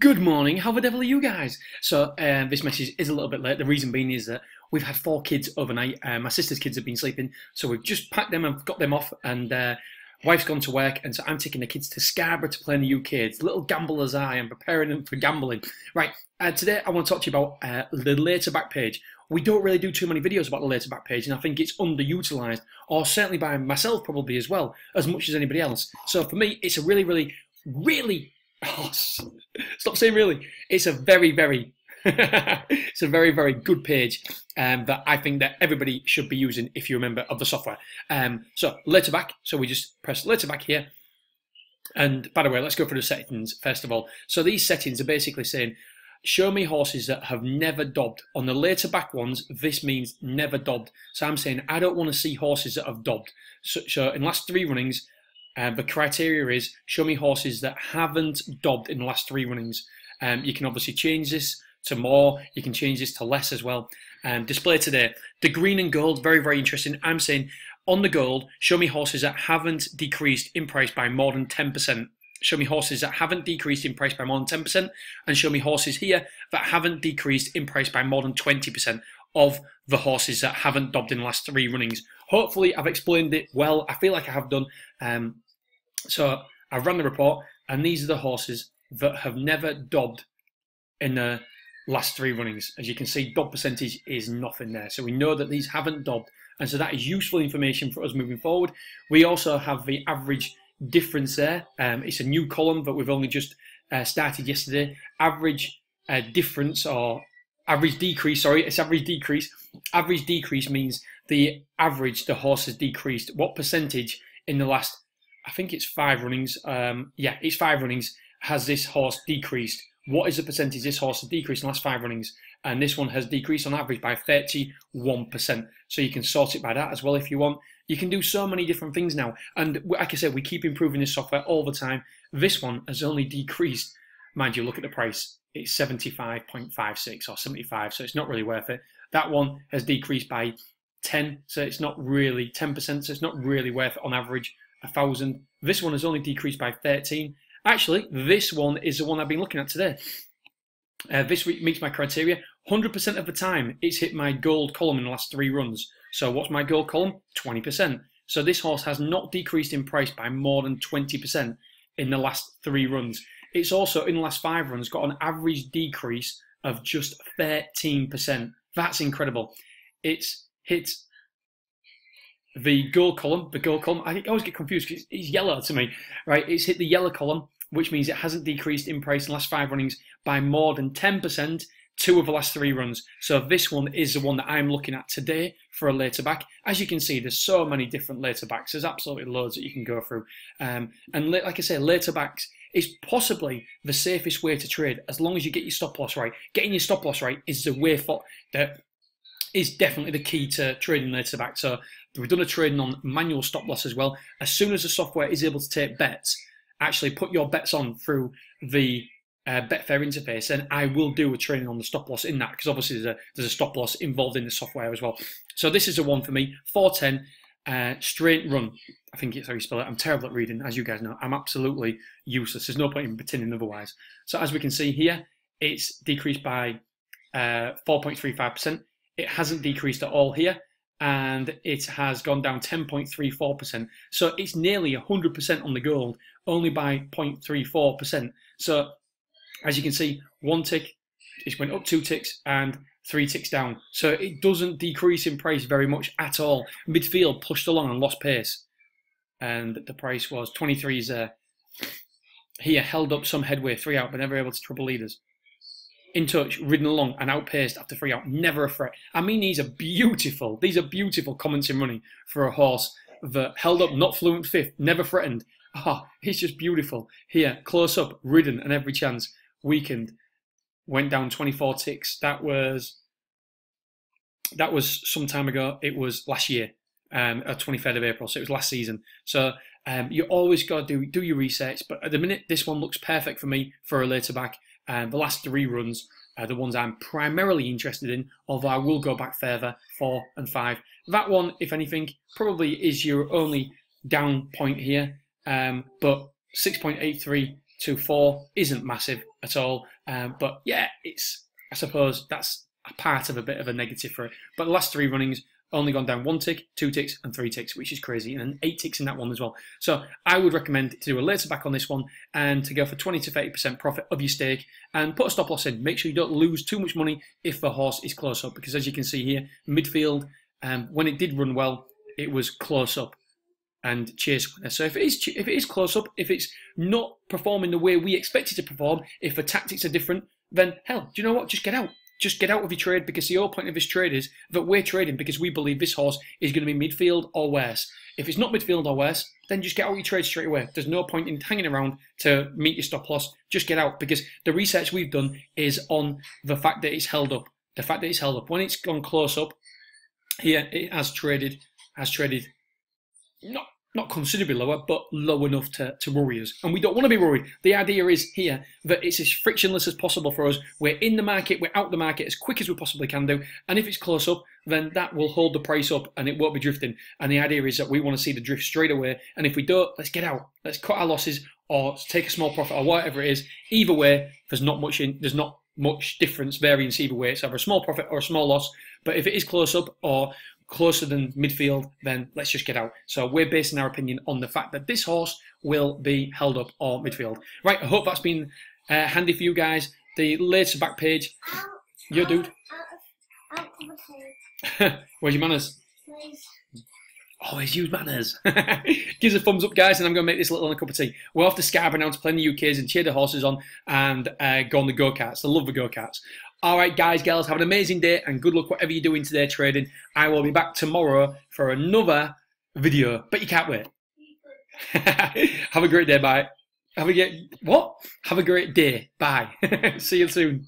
Good morning, how the devil are you guys? So uh, this message is a little bit late. The reason being is that we've had four kids overnight. Uh, my sister's kids have been sleeping, so we've just packed them and got them off, and uh, wife's gone to work, and so I'm taking the kids to Scarborough to play in the UK. It's little gamble as I am preparing them for gambling. Right, uh, today I want to talk to you about uh, the lay to back page. We don't really do too many videos about the lay to back page, and I think it's underutilized, or certainly by myself probably as well, as much as anybody else. So for me, it's a really, really, really Oh, stop saying really. It's a very, very, it's a very, very good page um, that I think that everybody should be using if you're a member of the software. Um, so lay to back, so we just press lay to back here. And by the way, let's go through the settings first of all. So these settings are basically saying, show me horses that have never dobbed. On the lay to back ones, this means never dobbed. So I'm saying I don't want to see horses that have dobbed. So, so in last three runnings, uh, the criteria is show me horses that haven't dobbed in the last three runnings. Um, you can obviously change this to more. You can change this to less as well. Um, display today. The green and gold, very, very interesting. I'm saying on the gold, show me horses that haven't decreased in price by more than 10%. Show me horses that haven't decreased in price by more than 10%. And show me horses here that haven't decreased in price by more than 20% of the horses that haven't dobbed in the last three runnings. Hopefully, I've explained it well. I feel like I have done. Um, so I've run the report, and these are the horses that have never dobbed in the last three runnings. As you can see, dob percentage is nothing there. So we know that these haven't dobbed, and so that is useful information for us moving forward. We also have the average difference there. Um, it's a new column that we've only just uh, started yesterday. Average uh, difference or average decrease, sorry, it's average decrease. Average decrease means the average the horse has decreased. What percentage in the last I think it's five runnings. Um, yeah, it's five runnings. Has this horse decreased? What is the percentage this horse has decreased in the last five runnings? And this one has decreased on average by 31%. So you can sort it by that as well if you want. You can do so many different things now. And like I said, we keep improving this software all the time. This one has only decreased. Mind you, look at the price. It's 75.56 or 75, so it's not really worth it. That one has decreased by 10, so it's not really 10%, so it's not really worth on average a thousand. This one has only decreased by 13. Actually, this one is the one I've been looking at today. Uh, this week meets my criteria. 100% of the time, it's hit my gold column in the last three runs. So what's my gold column? 20%. So this horse has not decreased in price by more than 20% in the last three runs. It's also, in the last five runs, got an average decrease of just 13%. That's incredible. It's hit the goal column, the goal column, I, always get confused because it's, yellow to me, right? It's hit the yellow column, which means it hasn't decreased in price in the last five runnings by more than 10%, two of the last three runs. So this one is the one that I'm looking at today for a lay to back. As you can see, there's so many different lay to backs. There's absolutely loads that you can go through. Um, and like I say, lay to backs is possibly the safest way to trade as long as you get your stop loss right. Getting your stop loss right is the way for that is definitely the key to trading lay to back. So we've done a trading on manual stop loss as well. As soon as the software is able to take bets, actually put your bets on through the uh, Betfair interface, and I will do a training on the stop loss in that because obviously there's a, there's a stop loss involved in the software as well. So this is a one for me, 410 uh, straight run. I think it's how you spell it. I'm terrible at reading, as you guys know. I'm absolutely useless. There's no point in pretending otherwise. So as we can see here, it's decreased by uh, 4.35%. It hasn't decreased at all here and it has gone down 10.34%. So it's nearly 100% on the gold, only by 0.34%. So as you can see, one tick, it went up two ticks and three ticks down. So it doesn't decrease in price very much at all. Midfield pushed along and lost pace. And the price was 23s uh, here, held up some headway, three out, but never able to trouble leaders in touch, ridden along, and outpaced after three out. Never a threat. I mean, these are beautiful. These are beautiful comments in running for a horse that held up, not fluent fifth, never threatened. Ah, oh, it's just beautiful. Here, close up, ridden, and every chance. Weakened, went down 24 ticks. That was that was some time ago. It was last year, um, 23rd of April. So it was last season. So um, you always got to do do your research. But at the minute, this one looks perfect for me for a lay to back. Um, the last three runs are the ones I'm primarily interested in, although I will go back further, four and five. That one, if anything, probably is your only down point here, um, but 6.83 to four isn't massive at all. Um, but yeah, it's I suppose that's a part of a bit of a negative for it. But the last three runnings only gone down one tick, two ticks, and three ticks, which is crazy, and eight ticks in that one as well. So I would recommend to do a lay to back on this one and to go for 20 to 30% profit of your stake and put a stop loss in. Make sure you don't lose too much money if the horse is close up, because as you can see here, midfield, um, when it did run well, it was close up and chase winner. So if it is if it is close up, if it's not performing the way we expect it to perform, if the tactics are different, then hell, do you know what? Just get out just get out of your trade because the whole point of this trade is that we're trading because we believe this horse is going to be midfield or worse. If it's not midfield or worse, then just get out of your trade straight away. There's no point in hanging around to meet your stop loss. Just get out because the research we've done is on the fact that it's held up. The fact that it's held up. When it's gone close up, here it has traded, has traded not not considerably lower, but low enough to, to worry us. And we don't want to be worried. The idea is here that it's as frictionless as possible for us. We're in the market, we're out the market as quick as we possibly can do. And if it's close up, then that will hold the price up and it won't be drifting. And the idea is that we want to see the drift straight away. And if we don't, let's get out. Let's cut our losses or take a small profit or whatever it is. Either way, there's not much in, there's not much difference, variance either way. It's either a small profit or a small loss. But if it is close up or closer than midfield, then let's just get out. So we're basing our opinion on the fact that this horse will be held up or midfield. Right, I hope that's been uh, handy for you guys. The lay to back page. Your dude. Where's your manners? Always use manners. Give us a thumbs up, guys, and I'm going to make this little a cup of tea. We're off to Scarborough now to play in the UKs and cheer the horses on and uh, go on the go karts. I love the go karts. All right, guys, girls, have an amazing day and good luck whatever you're doing today trading. I will be back tomorrow for another video, but you can't wait. have a great day. Bye. Have a great what? Have a great day. Bye. See you soon.